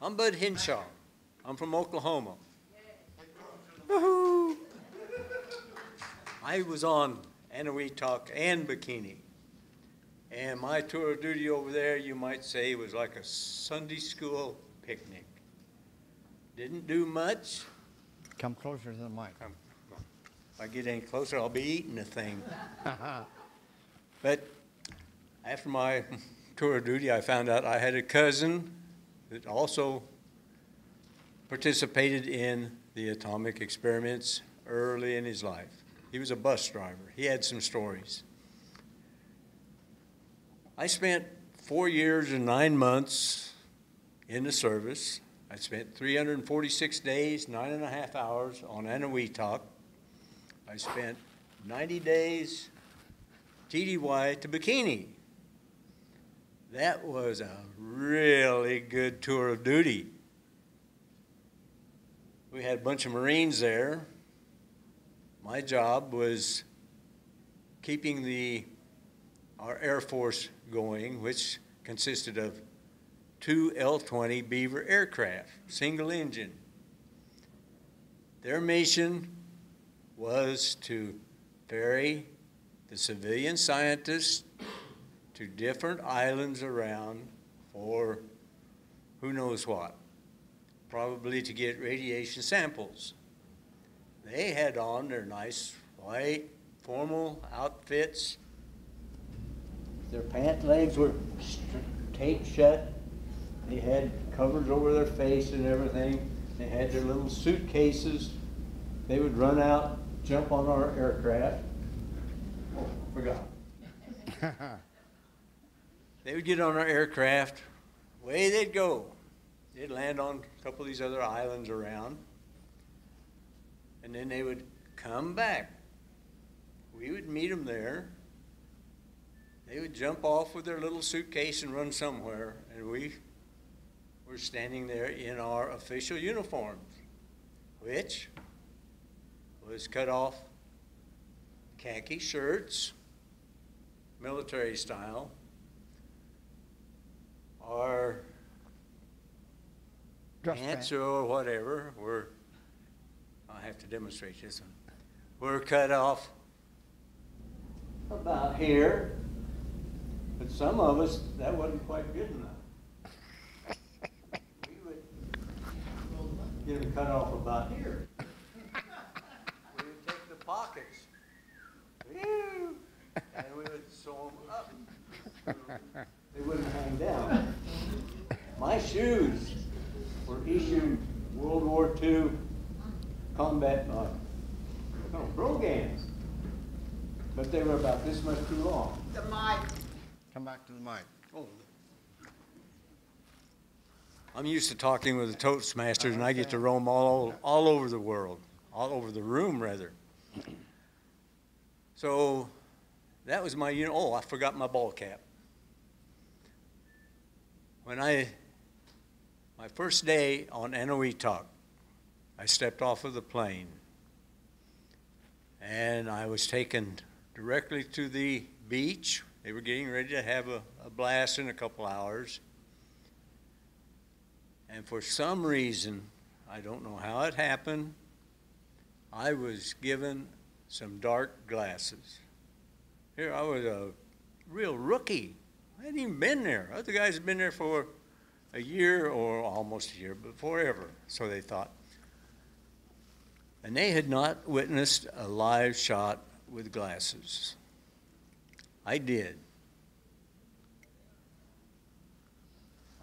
I'm Bud Hinshaw. I'm from Oklahoma. Woohoo! I was on Eniwetok and Bikini. And my tour of duty over there, you might say, was like a Sunday school picnic. Didn't do much. Come closer to the mic. Um, if I get any closer, I'll be eating the thing. But after my tour of duty, I found out I had a cousin that also participated in the atomic experiments early in his life. He was a bus driver. He had some stories. I spent four years and nine months in the service. I spent 346 days, nine and a half hours on Eniwetok. I spent 90 days TDY to Bikini. That was a really good tour of duty. We had a bunch of Marines there. My job was keeping the our Air Force going, which consisted of two L-20 Beaver aircraft, single engine. Their mission was to ferry the civilian scientists to different islands around for who knows what, probably to get radiation samples. They had on their nice white formal outfits. Their pant legs were taped shut. They had covers over their face and everything. They had their little suitcases. They would run out, jump on our aircraft. Oh, forgot. they would get on our aircraft, away they'd go. They'd land on a couple of these other islands around, and then they would come back. We would meet them there. They would jump off with their little suitcase and run somewhere, and we were standing there in our official uniforms, which was cut off khaki shirts, military style, our Dress pants pant. or whatever were, I have to demonstrate this one, were cut off about here. But some of us, that wasn't quite good enough. We would get them cut off about here. We would take the pockets, and we would sew them up. They wouldn't hang down. My shoes were issued World War II combat, uh, no, brogans. But they were about this much too long. The mic. Come back to the mic. Oh. I'm used to talking with the Toastmasters, and I get to roam all, all over the world, all over the room, rather. So that was my, you know, oh, I forgot my ball cap. When I, my first day on Eniwetok, I stepped off of the plane, and I was taken directly to the beach. They were getting ready to have a, a blast in a couple hours. And for some reason, I don't know how it happened, I was given some dark glasses. Here, I was a real rookie. I hadn't even been there. Other guys had been there for a year or almost a year, but forever, so they thought. And they had not witnessed a live shot with glasses. I did.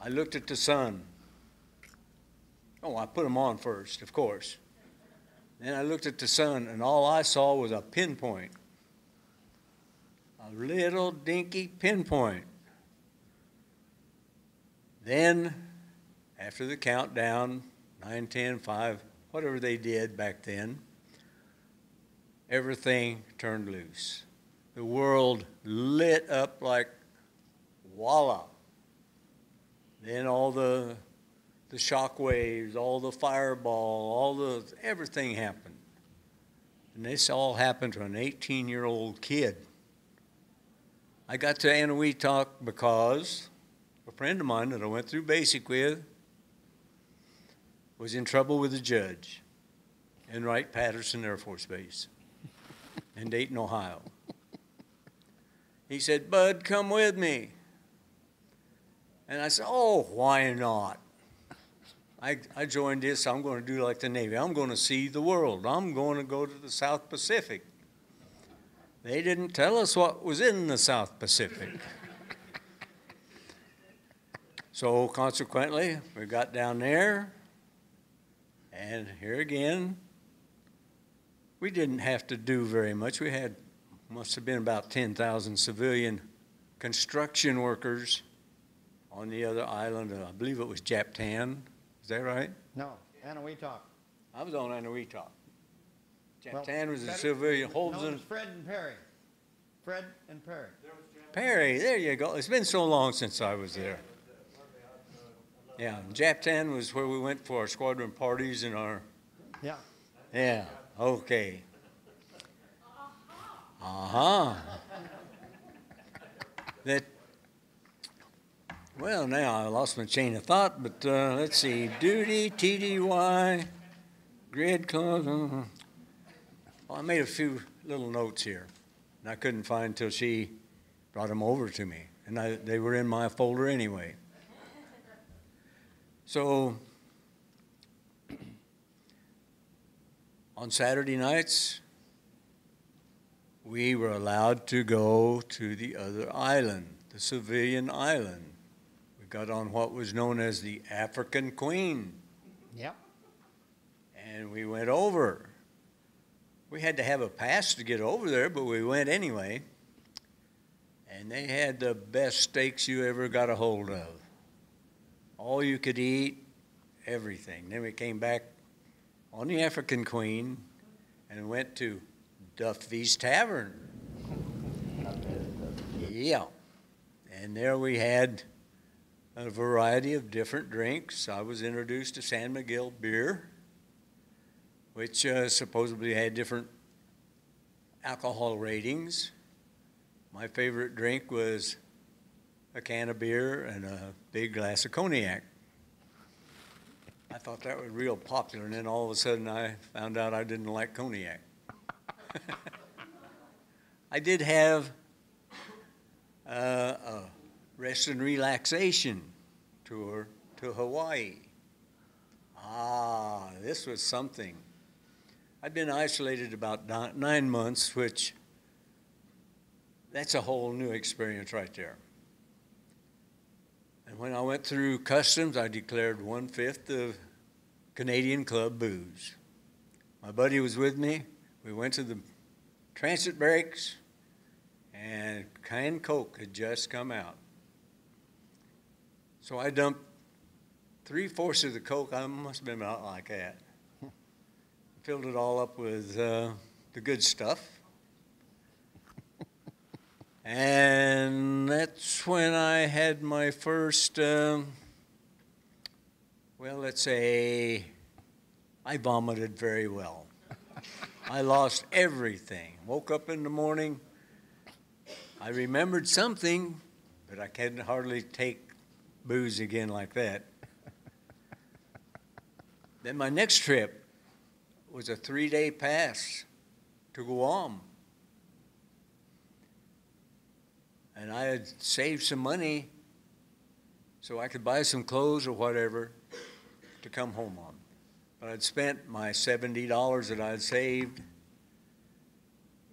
I looked at the sun. Oh, I put them on first, of course. Then I looked at the sun, and all I saw was a pinpoint. A little dinky pinpoint. Then, after the countdown, 9, 10, 5, whatever they did back then, everything turned loose. The world lit up like voila. Then all the the shock waves, all the fireball, all the everything happened. And this all happened to an 18 year old kid. I got to Eniwetok because a friend of mine that I went through basic with was in trouble with a judge in Wright-Patterson Air Force Base in Dayton, Ohio. He said, Bud, come with me. And I said, oh, why not? I, I joined this. I'm going to do like the Navy. I'm going to see the world. I'm going to go to the South Pacific. They didn't tell us what was in the South Pacific. So consequently, we got down there, and here again, we didn't have to do very much. We had, must have been about 10,000 civilian construction workers on the other island. I believe it was Japtan. Is that right? No, Anahuac. I was on. Well, Japtan was a civilian. No, it Holmes was Fred and Parry. Fred and Parry. Parry, there you go. It's been so long since I was there. Yeah, Japtan was where we went for our squadron parties and our, Yeah. yeah, okay. Uh-huh. That, well, now I lost my chain of thought, but, uh, let's see, duty, TDY, grid club, uh, well, I made a few little notes here, and I couldn't find until she brought them over to me, and I, they were in my folder anyway. So, on Saturday nights, we were allowed to go to the other island, the civilian island. We got on what was known as the African Queen, Yep. and we went over. We had to have a pass to get over there, but we went anyway. And they had the best steaks you ever got a hold of. All you could eat, everything. Then we came back on the African Queen and went to Duffy's Tavern. Yeah. And there we had a variety of different drinks. I was introduced to San Miguel beer, which uh, supposedly had different alcohol ratings. My favorite drink was a can of beer and a big glass of cognac. I thought that was real popular, and then all of a sudden I found out I didn't like cognac. I did have uh, a rest and relaxation tour to Hawaii. Ah, this was something. I'd been isolated about nine months, which that's a whole new experience right there. When I went through customs, I declared one fifth of Canadian Club booze. My buddy was with me. We went to the transit barracks, and canned Coke had just come out. So I dumped three fourths of the Coke. I must have been about like that. Filled it all up with uh, the good stuff. And that's when I had my first, um, well, let's say, I vomited very well. I lost everything. Woke up in the morning. I remembered something, but I can hardly take booze again like that. then my next trip was a three day pass to Guam. And I had saved some money so I could buy some clothes or whatever to come home on. But I'd spent my $70 that I'd saved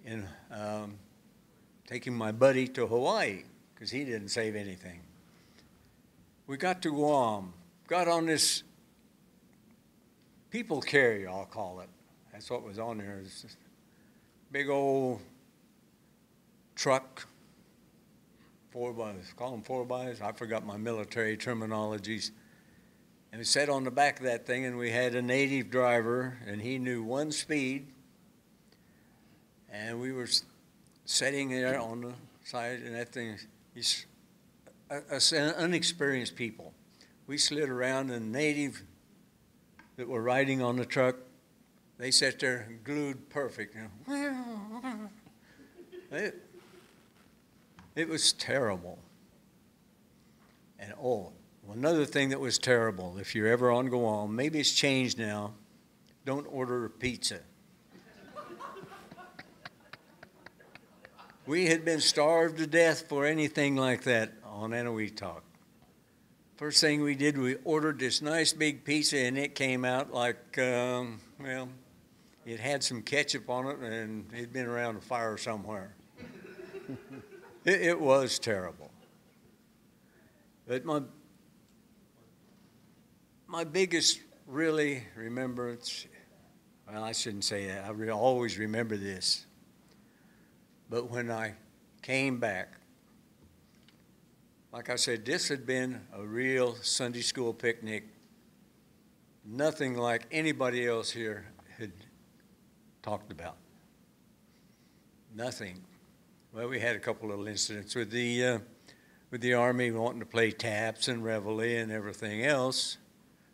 in um, taking my buddy to Hawaii because he didn't save anything. We got to Guam, got on this people carrier, I'll call it. That's what was on there. This big old truck, four bys, call them four bys. I forgot my military terminologies. And we sat on the back of that thing, and we had a native driver, and he knew one speed. And we were sitting there on the side, and that thing, he's us unexperienced people. We slid around, and native that were riding on the truck, they sat there glued perfect. You know. it was terrible. And oh, Another thing that was terrible, if you're ever on Guam, maybe it's changed now, don't order a pizza. We had been starved to death for anything like that on Anahuac. First thing we did, we ordered this nice big pizza, and it came out like, um, well, it had some ketchup on it, and it'd been around a fire somewhere. it, it was terrible. But my my biggest really remembrance, well, I shouldn't say that. I re- always remember this. But when I came back, like I said, this had been a real Sunday school picnic. Nothing like anybody else here had talked about. Nothing. Well, we had a couple little incidents with the uh, with the army wanting to play taps and reveille and everything else.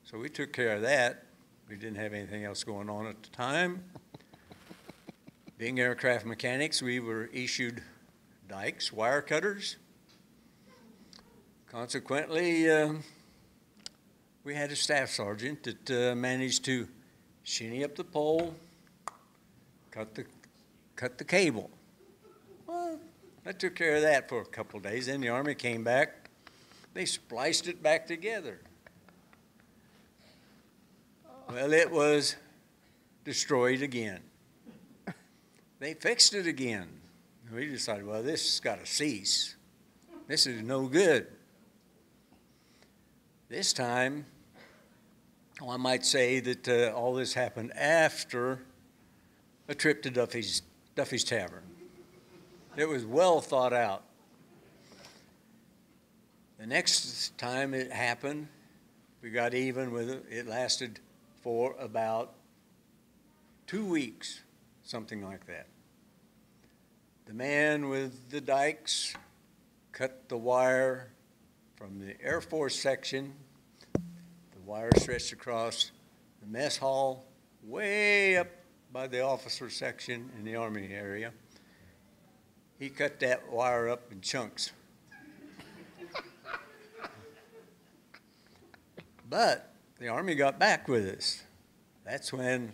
So we took care of that. We didn't have anything else going on at the time. Being aircraft mechanics, we were issued dikes, wire cutters. Consequently, um, we had a staff sergeant that uh, managed to shinny up the pole, cut the, cut the cable. I took care of that for a couple days. Then the Army came back. They spliced it back together. Well, it was destroyed again. They fixed it again. We decided, well, this has got to cease. This is no good. This time, well, I might say that uh, all this happened after a trip to Duffy's, Duffy's Tavern. It was well thought out. The next time it happened, we got even with it. It lasted for about two weeks, something like that. The man with the dikes cut the wire from the Air Force section. The wire stretched across the mess hall, way up by the officer section in the Army area. He cut that wire up in chunks. but the Army got back with us. That's when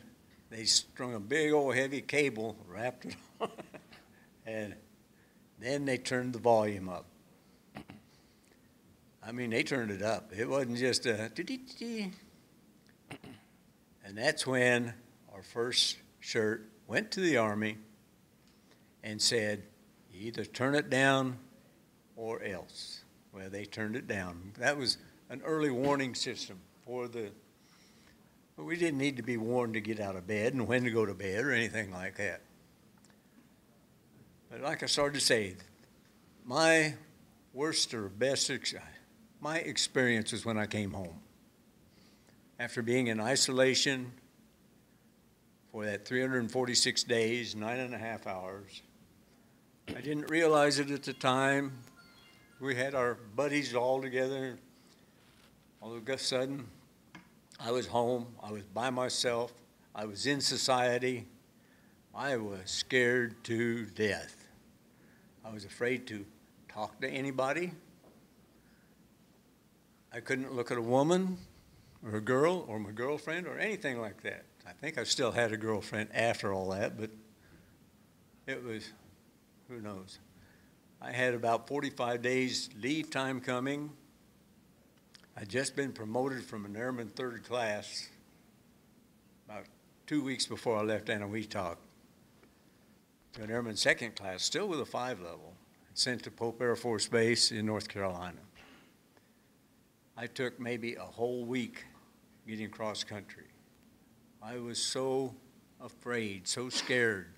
they strung a big old heavy cable, wrapped it on, and then they turned the volume up. I mean, they turned it up. It wasn't just a. And that's when our first shirt went to the Army and said, either turn it down or else. Well, they turned it down. That was an early warning system for the. We didn't need to be warned to get out of bed and when to go to bed or anything like that. But like I started to say, my worst or best, my experience was when I came home. After being in isolation for that 346 days, nine and a half hours, I didn't realize it at the time. We had our buddies all together. All of a sudden, I was home. I was by myself. I was in society. I was scared to death. I was afraid to talk to anybody. I couldn't look at a woman or a girl or my girlfriend or anything like that. I think I still had a girlfriend after all that, but it was, who knows. I had about 45 days leave time coming. I'd just been promoted from an airman third class about two weeks before I left Anahuac to an airman second class, still with a five level, sent to Pope Air Force Base in North Carolina. I took maybe a whole week getting cross country. I was so afraid, so scared.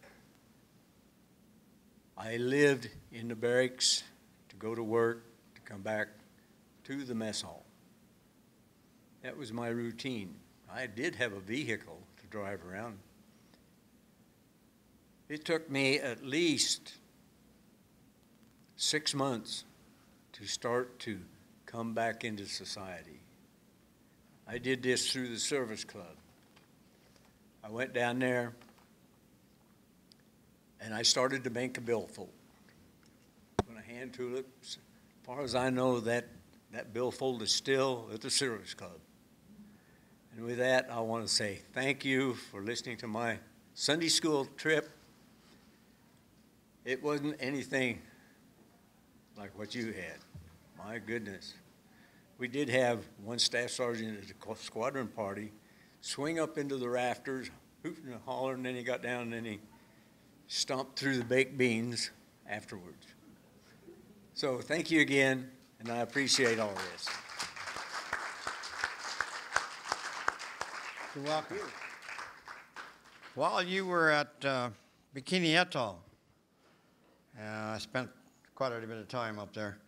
I lived in the barracks to go to work, to come back to the mess hall. That was my routine. I did have a vehicle to drive around. It took me at least six months to start to come back into society. I did this through the service club. I went down there and I started to make a billfold. When I hand tulips, as far as I know, that that billfold is still at the Service Club. And with that, I want to say thank you for listening to my Sunday school trip. It wasn't anything like what you had. My goodness. We did have one staff sergeant at the squadron party swing up into the rafters, hooting and hollering, and then he got down and then he stomped through the baked beans afterwards. So thank you again, and I appreciate all this. You're welcome. While you were at uh, Bikini Atoll, uh, I spent quite a bit of time up there.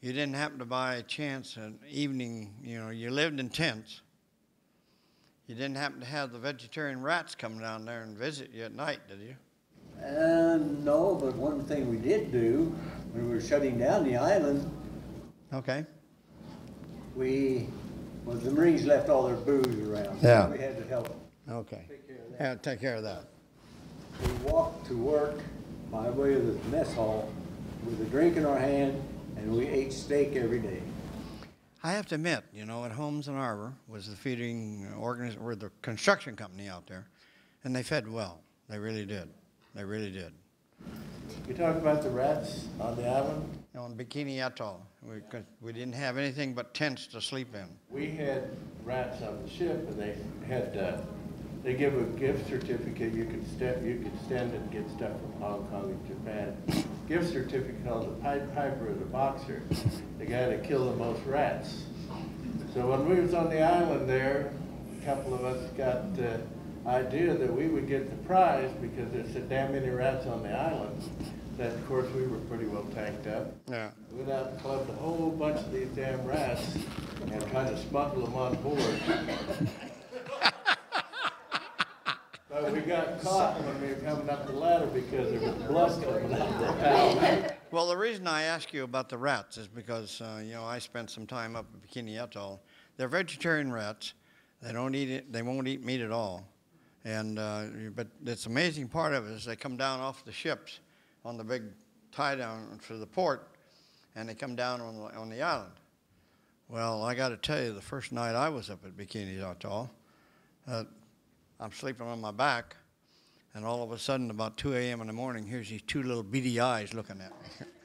You didn't happen to by chance an evening, you know, you lived in tents. You didn't happen to have the vegetarian rats come down there and visit you at night, did you? Uh, no, but one thing we did do, when we were shutting down the island, Okay. we, well, the Marines left all their booze around. so Yeah. We had to help Okay. take care of that. Yeah, take care of that. We walked to work by way of the mess hall with a drink in our hand, and we ate steak every day. I have to admit, you know, at Holmes and Narver was the feeding organiz- or the construction company out there, and they fed well. They really did. They really did. You talk about the rats on the island? On Bikini Atoll, we, we didn't have anything but tents to sleep in. We had rats on the ship and they had, uh, they give a gift certificate, you could step, you could stand and get stuff from Hong Kong and Japan. Gift certificate called the Pied Piper the Boxer, the guy that killed the most rats. So when we was on the island there, a couple of us got the idea that we would get the prize because there's so damn many rats on the island. That, of course, we were pretty well tanked up. Yeah. We Went out and clubbed a whole bunch of these damn rats and kind of smuggle them on board. But we got caught when we were coming up the ladder because there was blood coming out the. Well, the reason I ask you about the rats is because, uh, you know, I spent some time up at Bikini Atoll. They're vegetarian rats. They don't eat it. They won't eat meat at all. And uh, but it's amazing part of it is they come down off the ships on the big tie down for the port, and they come down on the, on the island. Well, I got to tell you, the first night I was up at Bikini Atoll, uh, I'm sleeping on my back, and all of a sudden, about 2 a.m. in the morning, here's these two little beady eyes looking at me.